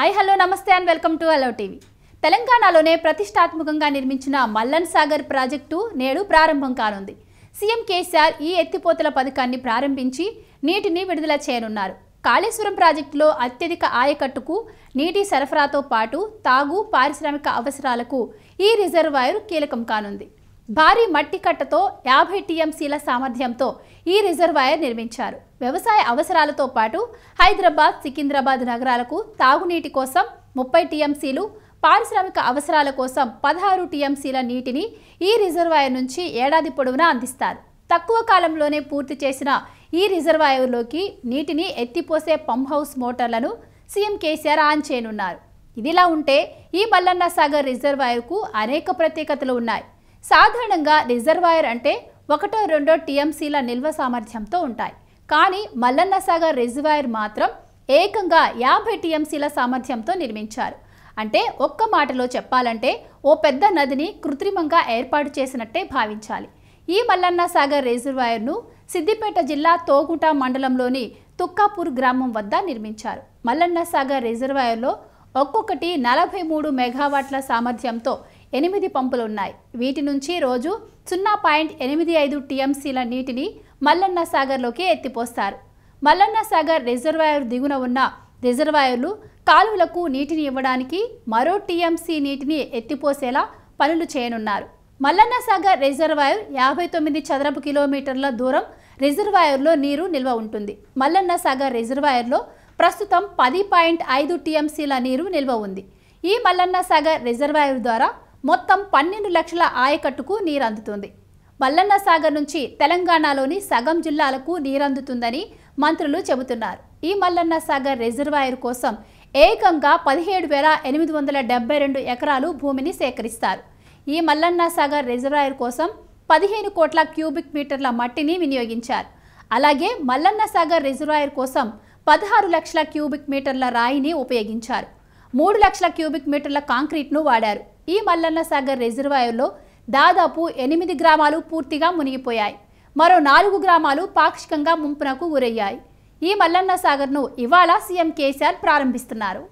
Hi hello నమస్తే and welcome to hello TV తెలంగాణలోనే ప్రతిష్టాత్మకంగా నిర్మించిన మల్లన్ సాగర్ ప్రాజెక్టు నేడు ప్రారంభం కానుంది. సీఎం కేసీఆర్ ఈ ఎత్తిపోతల పథకాన్ని ప్రారంభించి నీటిని విడుదల చేయనున్నారు. కాళేశ్వరం ప్రాజెక్టులో అత్యధిక ఆయకట్టుకు నీటి సరఫరాతో పాటు తాగు పారిశ్రామిక అవసరాలకు ఈ రిజర్వాయర్ కీలకం కానుంది. భారీ మట్టి కట్టతో యాభై టీఎంసీల సామర్థ్యంతో ఈ రిజర్వాయర్ నిర్మించారు. వ్యవసాయ అవసరాలతో పాటు హైదరాబాద్ సికింద్రాబాద్ నగరాలకు తాగునీటి కోసం ముప్పై టీఎంసీలు పారిశ్రామిక అవసరాల కోసం పదహారు టీఎంసీల నీటిని ఈ రిజర్వాయర్ నుంచి ఏడాది పొడవునా అందిస్తారు. తక్కువ కాలంలోనే పూర్తి చేసిన ఈ రిజర్వాయర్లోకి నీటిని ఎత్తిపోసే పంప్ హౌస్ మోటార్లను సీఎం కేసీఆర్ ఆన్ చేయనున్నారు. ఇదిలా ఉంటే ఈ మల్లన్న సాగర్ రిజర్వాయర్కు అనేక ప్రత్యేకతలు ఉన్నాయి. సాధారణంగా రిజర్వాయర్ అంటే ఒకటో రెండో టీఎంసీల నిల్వ సామర్థ్యంతో ఉంటాయి. కానీ మల్లన్న సాగర్ రిజర్వాయర్ మాత్రం ఏకంగా యాభై టీఎంసీల సామర్థ్యంతో నిర్మించారు. అంటే ఒక్క మాటలో చెప్పాలంటే ఓ పెద్ద నదిని కృత్రిమంగా ఏర్పాటు చేసినట్టే భావించాలి. ఈ మల్లన్న సాగర్ రిజర్వాయర్ను సిద్దిపేట జిల్లా తోగుట మండలంలోని తుక్కాపూర్ గ్రామం వద్ద నిర్మించారు. మల్లన్న సాగర్ రిజర్వాయర్లో ఒక్కొక్కటి నలభై మూడు మెగావాట్ల సామర్థ్యంతో ఎనిమిది పంపులు ఉన్నాయి వీటి నుంచి రోజు సున్నా పాయింట్ ఎనిమిది ఐదు టీఎంసీల నీటిని మల్లన్న సాగర్లోకి ఎత్తిపోస్తారు. మల్లన్న సాగర్ రిజర్వాయర్ దిగున ఉన్న రిజర్వాయర్లు కాలువలకు నీటిని ఇవ్వడానికి మరో టీఎంసీ నీటిని ఎత్తిపోసేలా పనులు చేయనున్నారు. మల్లన్న సాగర్ రిజర్వాయర్ యాభై తొమ్మిది చదరపు కిలోమీటర్ల దూరం రిజర్వాయర్లో నీరు నిల్వ ఉంటుంది. మల్లన్న సాగర్ రిజర్వాయర్లో ప్రస్తుతం పది పాయింట్ ఐదు టీఎంసీల నీరు నిల్వ ఉంది. ఈ మల్లన్న సాగర్ రిజర్వాయర్ ద్వారా మొత్తం పన్నెండు లక్షల ఆయకట్టుకు నీరందుతుంది. మల్లన్నసాగర్ మల్లన్న సాగర్ నుంచి తెలంగాణలోని సగం జిల్లాలకు నీరందుతుందని మంత్రులు చెబుతున్నారు. ఈ మల్లన్న సాగర్ రిజర్వాయర్ కోసం ఏకంగా పదిహేడు వేల ఎనిమిది వందల డెబ్బై రెండు ఎకరాలు భూమిని సేకరిస్తారు. ఈ మల్లన్న సాగర్ రిజర్వాయర్ కోసం పదిహేను కోట్ల క్యూబిక్ మీటర్ల మట్టిని వినియోగించారు. అలాగే మల్లన్న సాగర్ రిజర్వాయర్ కోసం పదహారు లక్షల క్యూబిక్ మీటర్ల రాయిని ఉపయోగించారు. మూడు లక్షల క్యూబిక్ మీటర్ల కాంక్రీట్ను వాడారు. ఈ మల్లన్న సాగర్ రిజర్వాయర్లో దాదాపు ఎనిమిది గ్రామాలు పూర్తిగా మునిగిపోయాయి. మరో నాలుగు గ్రామాలు పాక్షికంగా ముంపునకు గురయ్యాయి. ఈ మల్లన్న సాగర్ను ఇవాళ సీఎం కేసీఆర్ ప్రారంభిస్తున్నారు.